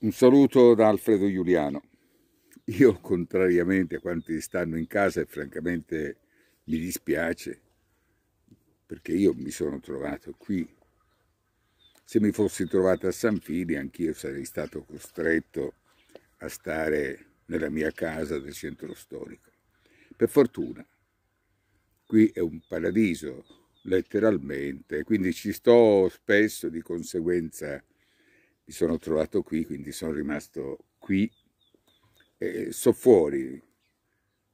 Un saluto da Alfredo Giuliano. Io, contrariamente a quanti stanno in casa, e francamente mi dispiace, perché io mi sono trovato qui. Se mi fossi trovato a San Fili, anch'io sarei stato costretto a stare nella mia casa del centro storico. Per fortuna, qui è un paradiso, letteralmente, quindi ci sto spesso, di conseguenza mi sono trovato qui, quindi sono rimasto qui, e so fuori,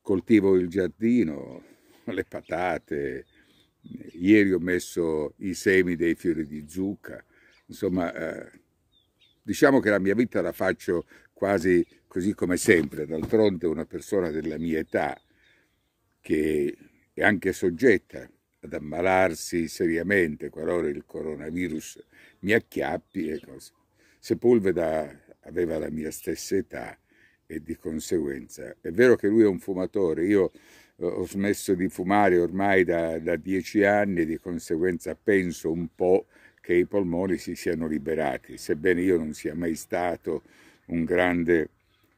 coltivo il giardino, le patate, ieri ho messo i semi dei fiori di zucca, insomma eh, diciamo che la mia vita la faccio quasi così come sempre, d'altronde una persona della mia età che è anche soggetta ad ammalarsi seriamente qualora il coronavirus mi acchiappi e cose. Sepulveda aveva la mia stessa età e di conseguenza è vero che lui è un fumatore, io eh, ho smesso di fumare ormai da, da dieci anni e di conseguenza penso un po' che i polmoni si siano liberati, sebbene io non sia mai stato un grande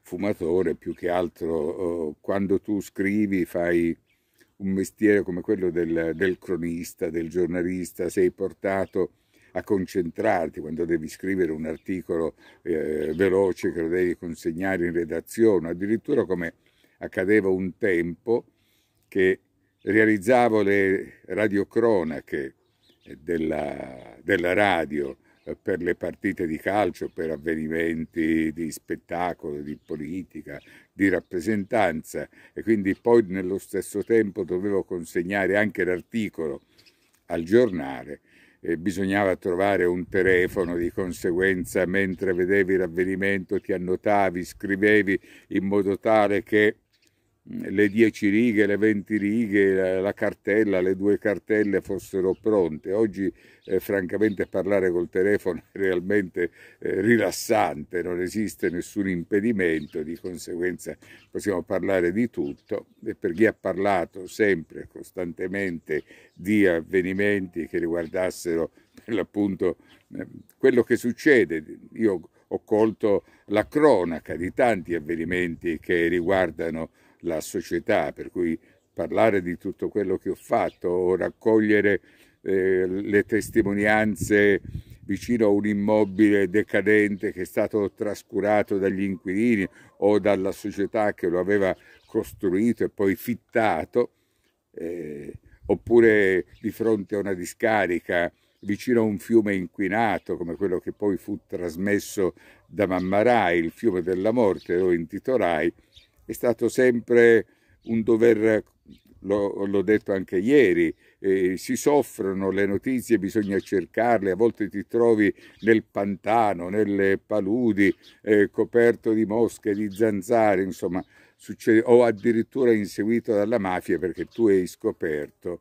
fumatore, più che altro eh, quando tu scrivi fai un mestiere come quello del, del cronista, del giornalista, sei portato a concentrarti quando devi scrivere un articolo eh, veloce che lo devi consegnare in redazione, addirittura come accadeva un tempo che realizzavo le radiocronache della, della radio eh, per le partite di calcio, per avvenimenti di spettacolo, di politica, di rappresentanza. E quindi poi nello stesso tempo dovevo consegnare anche l'articolo al giornale e bisognava trovare un telefono, di conseguenza mentre vedevi l'avvenimento ti annotavi, scrivevi in modo tale che le 10 righe, le 20 righe, la cartella, le due cartelle fossero pronte. Oggi eh, francamente parlare col telefono è realmente eh, rilassante, non esiste nessun impedimento, di conseguenza possiamo parlare di tutto e per chi ha parlato sempre, costantemente di avvenimenti che riguardassero per l'appunto eh, quello che succede, io ho colto la cronaca di tanti avvenimenti che riguardano la società, per cui parlare di tutto quello che ho fatto o raccogliere eh, le testimonianze vicino a un immobile decadente che è stato trascurato dagli inquilini o dalla società che lo aveva costruito e poi fittato, eh, oppure di fronte a una discarica vicino a un fiume inquinato come quello che poi fu trasmesso da Mammarai, il fiume della morte, lo intitolai, è stato sempre un dover, l'ho detto anche ieri, eh, si soffrono le notizie, bisogna cercarle, a volte ti trovi nel pantano, nelle paludi, eh, coperto di mosche, di zanzare, insomma, succede, o addirittura inseguito dalla mafia perché tu hai scoperto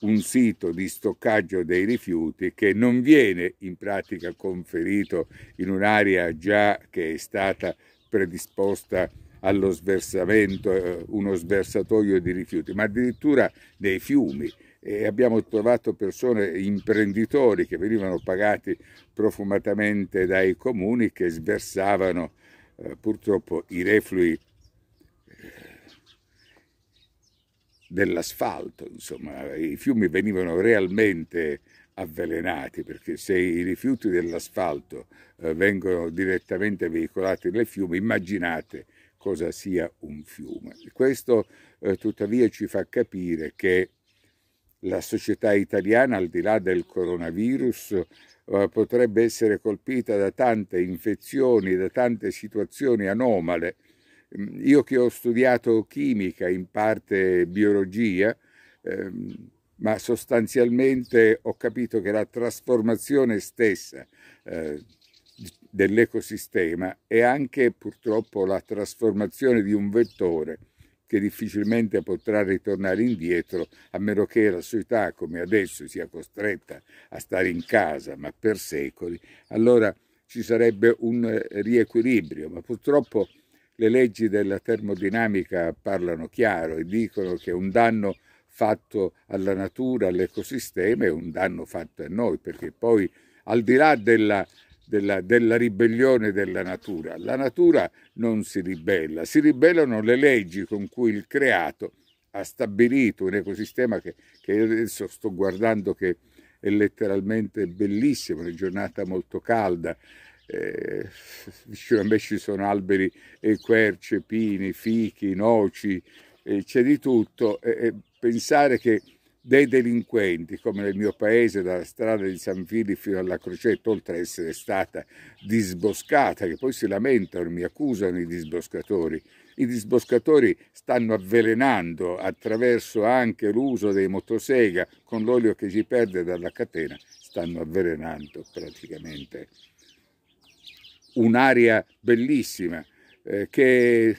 un sito di stoccaggio dei rifiuti che non viene in pratica conferito in un'area già che è stata predisposta allo sversamento, eh, uno sversatoio di rifiuti, ma addirittura nei fiumi. E abbiamo trovato persone, imprenditori che venivano pagati profumatamente dai comuni che sversavano eh, purtroppo i reflui eh, dell'asfalto, insomma, i fiumi venivano realmente avvelenati perché se i rifiuti dell'asfalto eh, vengono direttamente veicolati nei fiumi, immaginate cosa sia un fiume. Questo eh, tuttavia ci fa capire che la società italiana, al di là del coronavirus, eh, potrebbe essere colpita da tante infezioni, da tante situazioni anomale. Mm, io che ho studiato chimica, in parte biologia, ehm, ma sostanzialmente ho capito che la trasformazione stessa eh, dell'ecosistema e anche purtroppo la trasformazione di un vettore che difficilmente potrà ritornare indietro a meno che la società come adesso sia costretta a stare in casa ma per secoli, allora ci sarebbe un riequilibrio, ma purtroppo le leggi della termodinamica parlano chiaro e dicono che un danno fatto alla natura, all'ecosistema è un danno fatto a noi, perché poi al di là della della, della, ribellione della natura. La natura non si ribella, si ribellano le leggi con cui il creato ha stabilito un ecosistema che, che adesso sto guardando che è letteralmente bellissimo, una giornata molto calda, eh, vicino a me ci sono alberi e querce, pini, fichi, noci, eh, c'è di tutto e pensare che dei delinquenti, come nel mio paese, dalla strada di San Fili fino alla Crocetta, oltre ad essere stata disboscata, che poi si lamentano, mi accusano i disboscatori. I disboscatori stanno avvelenando attraverso anche l'uso dei motosega con l'olio che si perde dalla catena, stanno avvelenando praticamente un'area bellissima eh, che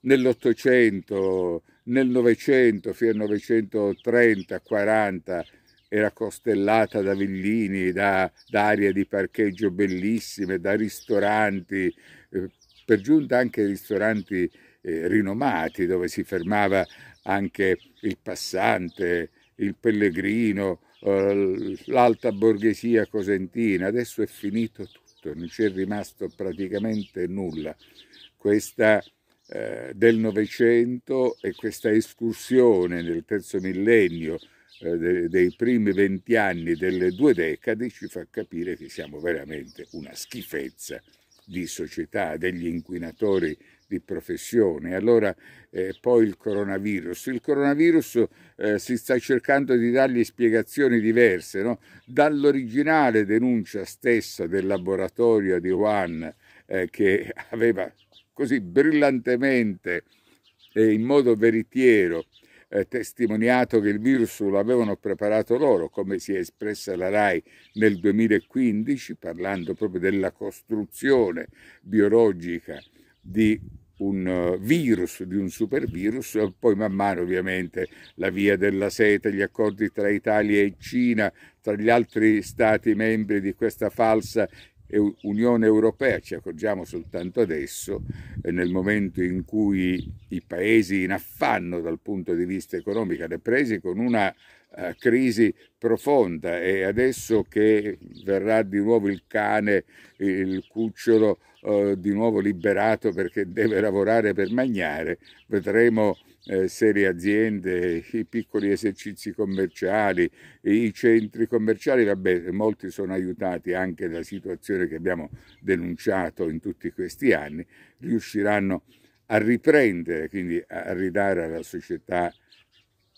nell'Ottocento nel Novecento, fino al 1930-40, era costellata da villini, da, da, aree di parcheggio bellissime, da ristoranti, eh, per giunta anche ristoranti eh, rinomati dove si fermava anche il passante, il pellegrino, eh, l'alta borghesia cosentina. Adesso è finito tutto, non c'è rimasto praticamente nulla. Questa eh, del Novecento e questa escursione nel terzo millennio eh, de, dei primi venti anni delle due decadi ci fa capire che siamo veramente una schifezza di società, degli inquinatori di professione. Allora eh, poi il coronavirus. Il coronavirus eh, si sta cercando di dargli spiegazioni diverse, no? dall'originale denuncia stessa del laboratorio di Wuhan eh, che aveva così brillantemente e in modo veritiero eh, testimoniato che il virus lo avevano preparato loro, come si è espressa la RAI nel 2015, parlando proprio della costruzione biologica di un uh, virus, di un supervirus, poi man mano ovviamente la via della seta, gli accordi tra Italia e Cina, tra gli altri stati membri di questa falsa Unione Europea, ci accorgiamo soltanto adesso, eh, nel momento in cui i paesi in affanno dal punto di vista economico, le presi con una crisi profonda e adesso che verrà di nuovo il cane, il cucciolo uh, di nuovo liberato perché deve lavorare per mangiare, vedremo eh, serie aziende, i piccoli esercizi commerciali, i centri commerciali, vabbè, molti sono aiutati anche dalla situazione che abbiamo denunciato in tutti questi anni, riusciranno a riprendere, quindi a ridare alla società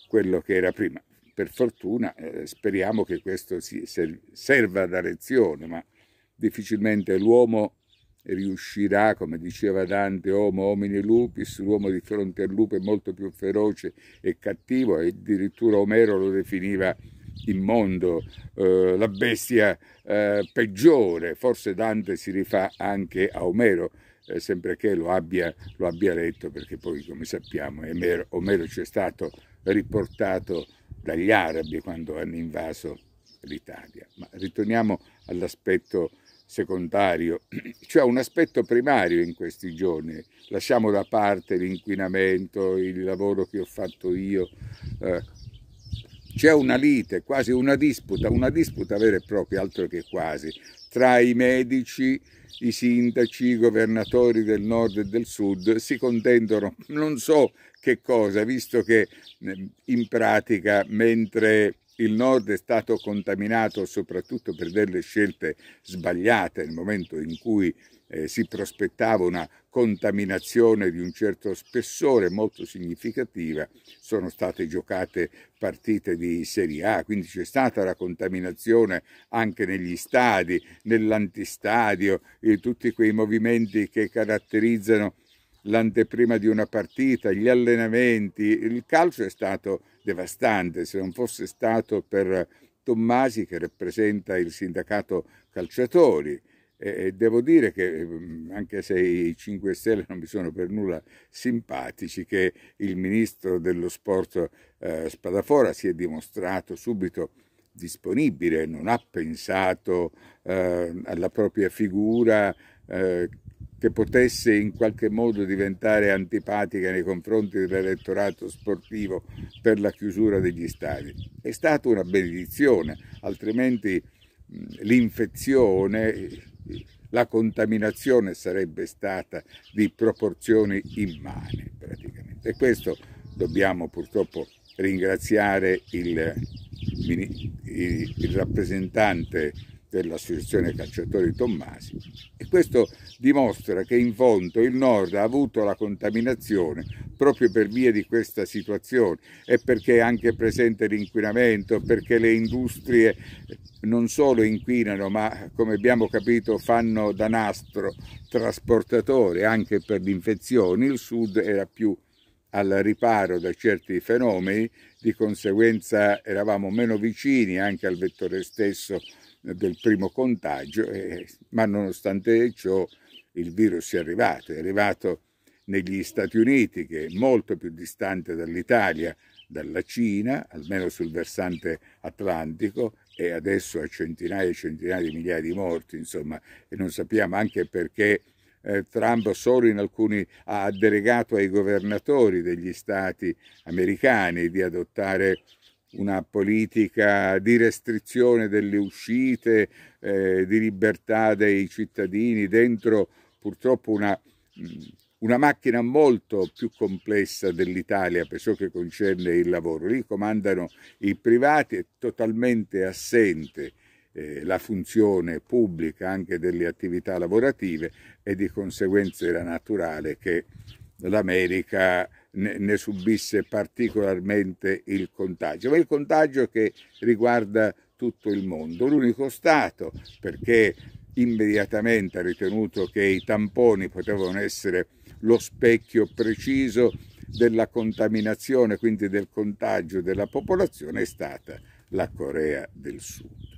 quello che era prima. Per fortuna eh, speriamo che questo si, serva da lezione, ma difficilmente l'uomo riuscirà, come diceva Dante, homo homini lupis, l'uomo di fronte al lupo è molto più feroce e cattivo, e addirittura Omero lo definiva immondo, eh, la bestia eh, peggiore, forse Dante si rifà anche a Omero, eh, sempre che lo abbia, lo abbia, letto, perché poi come sappiamo Omero, Omero ci è stato riportato dagli arabi quando hanno invaso l'Italia. Ma ritorniamo all'aspetto secondario, c'è un aspetto primario in questi giorni, lasciamo da parte l'inquinamento, il lavoro che ho fatto io, eh, c'è una lite, quasi una disputa, una disputa vera e propria, altro che quasi, tra i medici, i sindaci, i governatori del nord e del sud si contendono. Non so che cosa, visto che eh, in pratica mentre il nord è stato contaminato soprattutto per delle scelte sbagliate nel momento in cui eh, si prospettava una contaminazione di un certo spessore molto significativa, sono state giocate partite di Serie A, quindi c'è stata la contaminazione anche negli stadi, nell'antistadio, e tutti quei movimenti che caratterizzano l'anteprima di una partita, gli allenamenti, il calcio è stato devastante, se non fosse stato per Tommasi che rappresenta il sindacato calciatori. E devo dire che, mm, anche se i 5 Stelle non mi sono per nulla simpatici, che il ministro dello sport eh, Spadafora si è dimostrato subito disponibile, non ha pensato eh, alla propria figura, eh, che potesse in qualche modo diventare antipatica nei confronti dell'elettorato sportivo per la chiusura degli stadi. È stata una benedizione, altrimenti l'infezione la contaminazione sarebbe stata di proporzioni immani praticamente. E questo dobbiamo purtroppo ringraziare il, il rappresentante dell'Associazione Calciatori Tommasi. E questo dimostra che in fondo il nord ha avuto la contaminazione proprio per via di questa situazione. E perché è anche presente l'inquinamento, perché le industrie non solo inquinano ma come abbiamo capito fanno da nastro trasportatore anche per le infezioni, il sud era più al riparo da certi fenomeni, di conseguenza eravamo meno vicini anche al vettore stesso del primo contagio, eh, ma nonostante ciò il virus è arrivato, è arrivato negli Stati Uniti che è molto più distante dall'Italia, dalla Cina, almeno sul versante atlantico, e adesso ha centinaia e centinaia di migliaia di morti, insomma, e non sappiamo anche perché eh, Trump solo in alcuni ha delegato ai governatori degli stati americani di adottare una politica di restrizione delle uscite, eh, di libertà dei cittadini, dentro purtroppo una, una macchina molto più complessa dell'Italia per ciò che concerne il lavoro. Lì comandano i privati, è totalmente assente eh, la funzione pubblica anche delle attività lavorative e di conseguenza era naturale che l'America ne, ne, subisse particolarmente il contagio, ma il contagio che riguarda tutto il mondo. L'unico Stato, perché immediatamente ha ritenuto che i tamponi potevano essere lo specchio preciso della contaminazione, quindi del contagio della popolazione, è stata la Corea del Sud.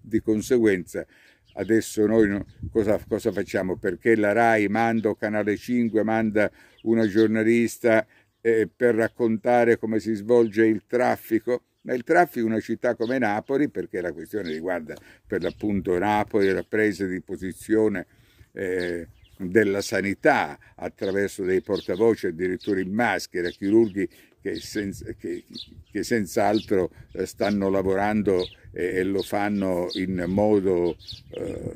Di conseguenza adesso noi cosa, cosa facciamo? Perché la RAI manda o Canale 5 manda una giornalista eh, per raccontare come si svolge il traffico, ma il traffico in una città come Napoli, perché la questione riguarda per l'appunto Napoli, la presa di posizione eh, della sanità attraverso dei portavoce addirittura in maschera, chirurghi che, senza, che, che senz'altro eh, stanno lavorando e, e, lo fanno in modo eh,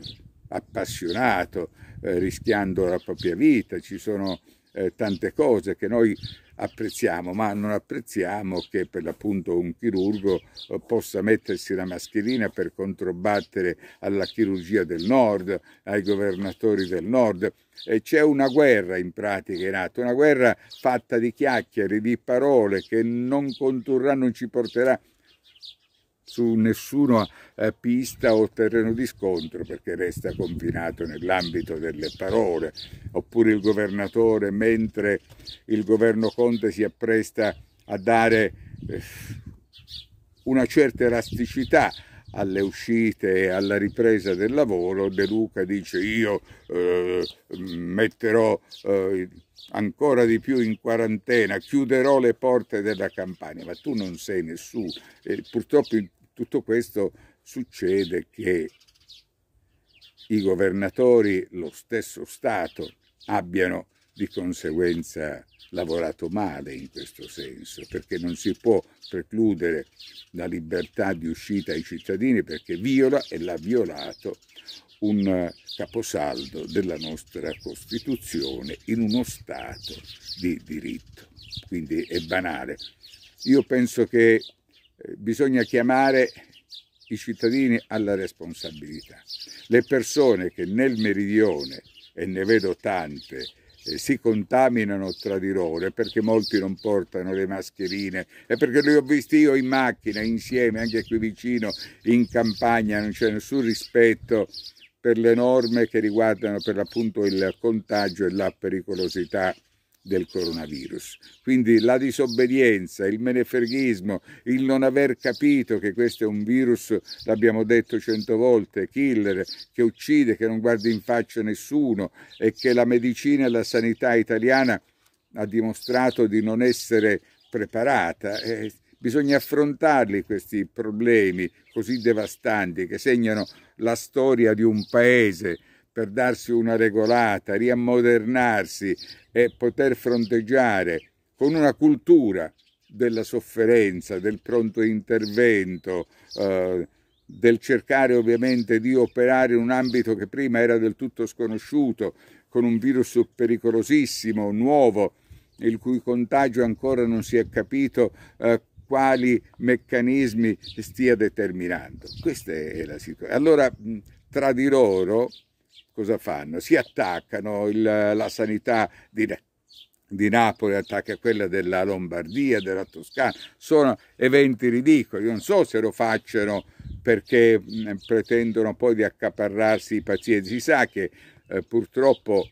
appassionato, eh, rischiando la propria vita. Ci sono eh, tante cose che noi apprezziamo, ma non apprezziamo che per l'appunto un chirurgo eh, possa mettersi la mascherina per controbattere alla chirurgia del nord, ai governatori del nord. C'è una guerra in pratica in atto, una guerra fatta di chiacchiere, di parole che non condurrà, non ci porterà su nessuna eh, pista o terreno di scontro perché resta confinato nell'ambito delle parole, oppure il governatore mentre il governo Conte si appresta a dare eh, una certa elasticità alle uscite e alla ripresa del lavoro, De Luca dice io eh, metterò eh, ancora di più in quarantena, chiuderò le porte della campagna, ma tu non sei nessuno. E purtroppo in tutto questo succede che i governatori, lo stesso Stato, abbiano di conseguenza lavorato male in questo senso, perché non si può precludere la libertà di uscita ai cittadini perché viola e l'ha violato un caposaldo della nostra Costituzione in uno Stato di diritto. Quindi è banale. Io penso che bisogna chiamare i cittadini alla responsabilità. Le persone che nel meridione, e ne vedo tante, eh, si contaminano tra di loro, perché molti non portano le mascherine, e perché li ho visti io in macchina, insieme, anche qui vicino, in campagna, non c'è nessun rispetto per le norme che riguardano per l'appunto il contagio e la pericolosità del coronavirus. Quindi la disobbedienza, il menefreghismo, il non aver capito che questo è un virus, l'abbiamo detto cento volte, killer, che uccide, che non guarda in faccia nessuno e che la medicina e la sanità italiana ha dimostrato di non essere preparata. Eh, bisogna affrontarli questi problemi così devastanti che segnano la storia di un paese per darsi una regolata, riammodernarsi e poter fronteggiare con una cultura della sofferenza, del pronto intervento, eh, del cercare ovviamente di operare in un ambito che prima era del tutto sconosciuto, con un virus pericolosissimo, nuovo, il cui contagio ancora non si è capito eh, quali meccanismi stia determinando. Questa è la situazione. Allora, tra di loro, cosa fanno? Si attaccano, il, la sanità di, di Napoli attacca quella della Lombardia, della Toscana, sono eventi ridicoli, non so se lo facciano perché pretendono poi di accaparrarsi i pazienti, si sa che eh, purtroppo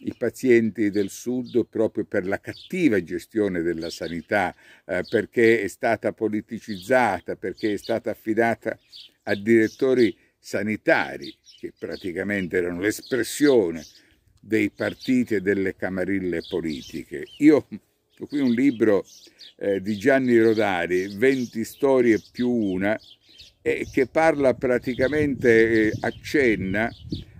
i pazienti del sud proprio per la cattiva gestione della sanità, eh, perché è stata politicizzata, perché è stata affidata a direttori sanitari che praticamente erano l'espressione dei partiti e delle camarille politiche. Io ho qui un libro eh, di Gianni Rodari, 20 storie più una, eh, che parla praticamente, eh, accenna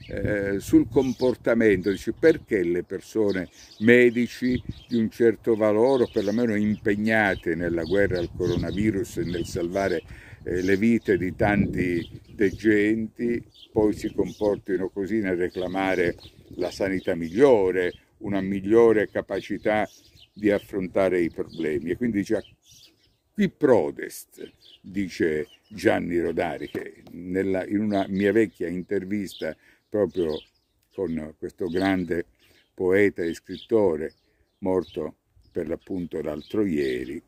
eh, sul comportamento, dice perché le persone medici di un certo valore, o perlomeno impegnate nella guerra al coronavirus e nel salvare eh, le vite di tanti degenti, poi si comportino così nel reclamare la sanità migliore, una migliore capacità di affrontare i problemi. E quindi dice, qui prodest, dice Gianni Rodari, che nella, in una mia vecchia intervista proprio con questo grande poeta e scrittore morto per l'appunto l'altro ieri,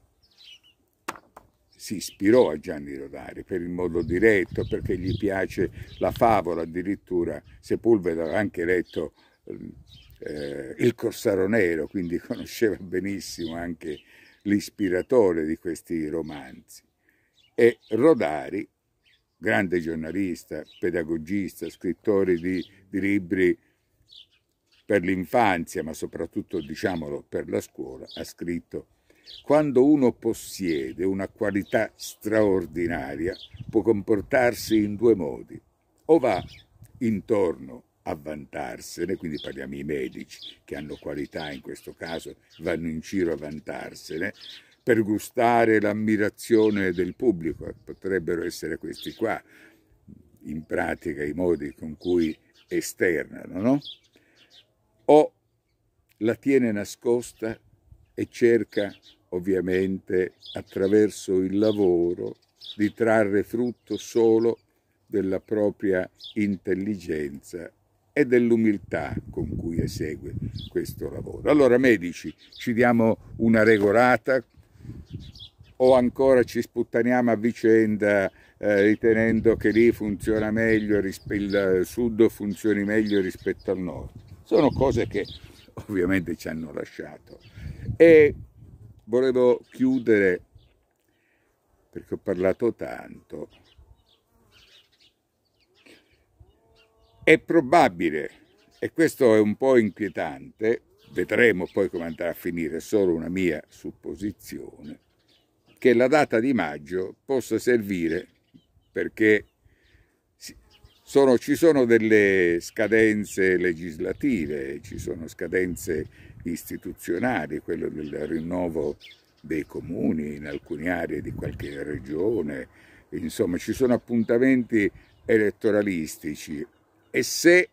si ispirò a Gianni Rodari per il modo diretto, perché gli piace la favola, addirittura Sepulveda aveva anche letto eh, Il Corsaro Nero, quindi conosceva benissimo anche l'ispiratore di questi romanzi. E Rodari grande giornalista, pedagogista, scrittore di, di libri per l'infanzia, ma soprattutto, diciamolo, per la scuola, ha scritto quando uno possiede una qualità straordinaria può comportarsi in due modi, o va intorno a vantarsene, quindi parliamo i medici che hanno qualità in questo caso, vanno in giro a vantarsene, per gustare l'ammirazione del pubblico, potrebbero essere questi qua, in pratica i modi con cui esternano, no? O la tiene nascosta e cerca ovviamente attraverso il lavoro di trarre frutto solo della propria intelligenza e dell'umiltà con cui esegue questo lavoro. Allora, medici, ci diamo una regolata o ancora ci sputtaniamo a vicenda eh, ritenendo che lì funziona meglio, il sud funzioni meglio rispetto al nord. Sono cose che ovviamente ci hanno lasciato. E volevo chiudere, perché ho parlato tanto, è probabile, e questo è un po' inquietante, vedremo poi come andrà a finire, è solo una mia supposizione, che la data di maggio possa servire perché sono, ci sono delle scadenze legislative, ci sono scadenze istituzionali, quello del rinnovo dei comuni in alcune aree di qualche regione, insomma ci sono appuntamenti elettoralistici. E se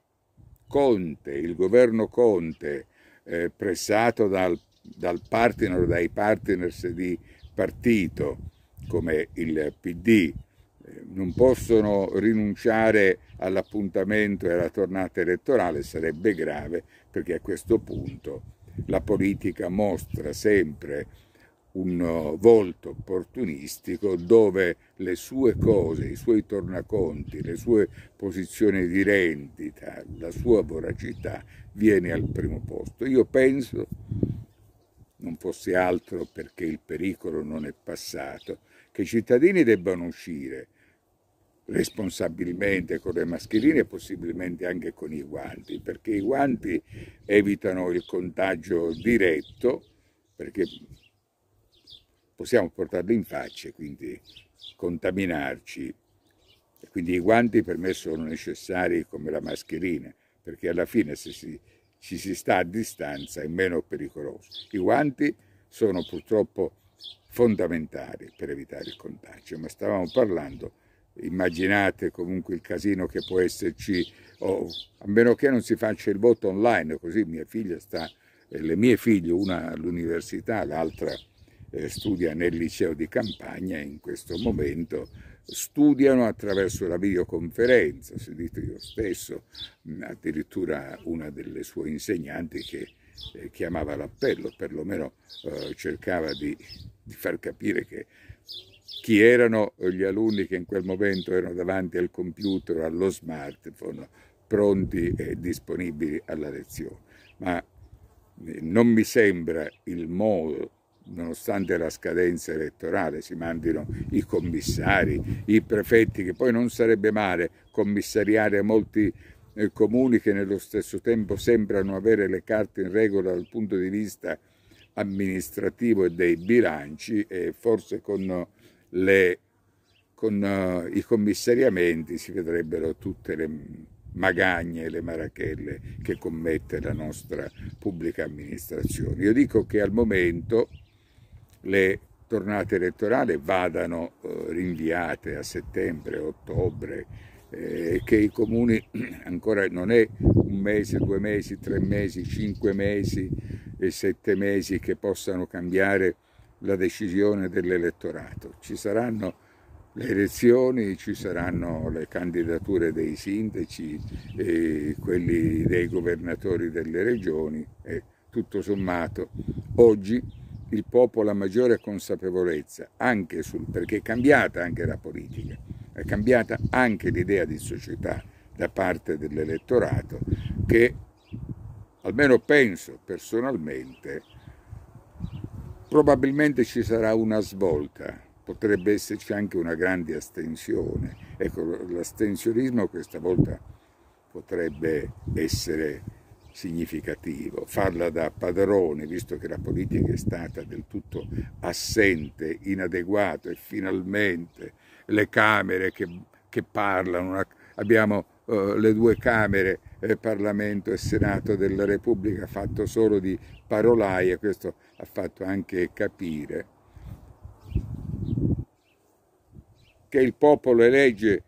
Conte, il governo Conte, eh, pressato dal, dal partner dai partners di partito come il PD non possono rinunciare all'appuntamento e alla tornata elettorale sarebbe grave perché a questo punto la politica mostra sempre un volto opportunistico dove le sue cose, i suoi tornaconti, le sue posizioni di rendita, la sua voracità viene al primo posto. Io penso non fosse altro perché il pericolo non è passato, che i cittadini debbano uscire responsabilmente con le mascherine e possibilmente anche con i guanti, perché i guanti evitano il contagio diretto, perché possiamo portarli in faccia e quindi contaminarci. quindi i guanti per me sono necessari come la mascherina, perché alla fine se si ci si sta a distanza è meno pericoloso. I guanti sono purtroppo fondamentali per evitare il contagio, ma stavamo parlando immaginate comunque il casino che può esserci, oh, a meno che non si faccia il voto online, così mia figlia sta, eh, le mie figlie, una all'università, l'altra eh, studia nel liceo di campagna in questo momento studiano attraverso la videoconferenza, ho sentito io stesso, addirittura una delle sue insegnanti che eh, chiamava l'appello, perlomeno eh, cercava di, di far capire che chi erano gli alunni che in quel momento erano davanti al computer, allo smartphone, pronti e disponibili alla lezione. Ma eh, non mi sembra il modo, nonostante la scadenza elettorale, si mandino i commissari, i prefetti, che poi non sarebbe male commissariare molti eh, comuni che nello stesso tempo sembrano avere le carte in regola dal punto di vista amministrativo e dei bilanci e forse con, le, con uh, i commissariamenti si vedrebbero tutte le magagne e le marachelle che commette la nostra pubblica amministrazione. Io dico che al momento le tornate elettorali vadano uh, rinviate a settembre, ottobre, eh, che i comuni ancora non è un mese, due mesi, tre mesi, cinque mesi e sette mesi che possano cambiare la decisione dell'elettorato. Ci saranno le elezioni, ci saranno le candidature dei sindaci, e quelli dei governatori delle regioni e tutto sommato oggi il popolo ha maggiore consapevolezza anche sul, perché è cambiata anche la politica è cambiata anche l'idea di società da parte dell'elettorato che, almeno penso personalmente, probabilmente ci sarà una svolta, potrebbe esserci anche una grande astensione. Ecco, l'astensionismo questa volta potrebbe essere significativo, farla da padrone, visto che la politica è stata del tutto assente, inadeguata e finalmente le Camere che, che parlano, abbiamo uh, le due Camere, eh, Parlamento e Senato della Repubblica, fatto solo di parolaie, questo ha fatto anche capire che il popolo elegge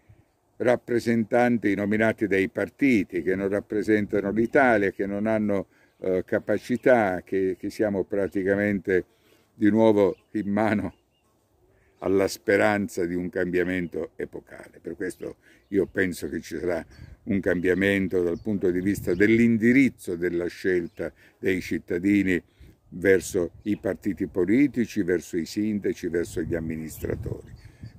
rappresentanti nominati dai partiti che non rappresentano l'Italia, che non hanno eh, capacità, che, che siamo praticamente di nuovo in mano alla speranza di un cambiamento epocale. Per questo io penso che ci sarà un cambiamento dal punto di vista dell'indirizzo della scelta dei cittadini verso i partiti politici, verso i sindaci, verso gli amministratori.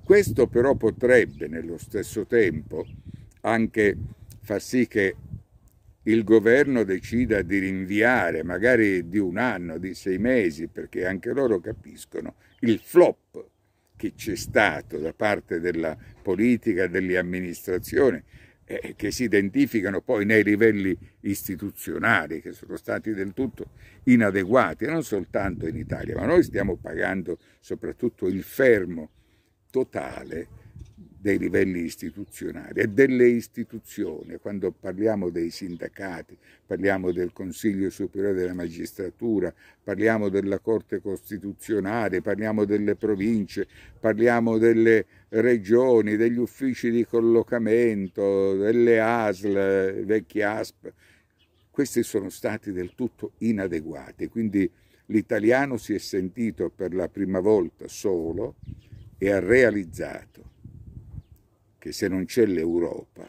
Questo però potrebbe nello stesso tempo anche far sì che il governo decida di rinviare magari di un anno, di sei mesi, perché anche loro capiscono il flop che c'è stato da parte della politica, delle amministrazioni, eh, che si identificano poi nei livelli istituzionali, che sono stati del tutto inadeguati, non soltanto in Italia, ma noi stiamo pagando soprattutto il fermo totale dei livelli istituzionali e delle istituzioni. Quando parliamo dei sindacati, parliamo del Consiglio Superiore della Magistratura, parliamo della Corte Costituzionale, parliamo delle province, parliamo delle regioni, degli uffici di collocamento, delle ASL, vecchi ASP. Questi sono stati del tutto inadeguati, quindi l'italiano si è sentito per la prima volta solo e ha realizzato che se non c'è l'Europa,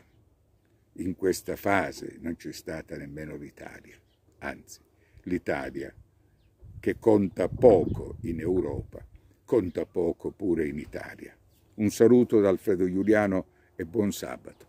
in questa fase non c'è stata nemmeno l'Italia, anzi l'Italia che conta poco in Europa, conta poco pure in Italia. Un saluto da Alfredo Giuliano e buon sabato.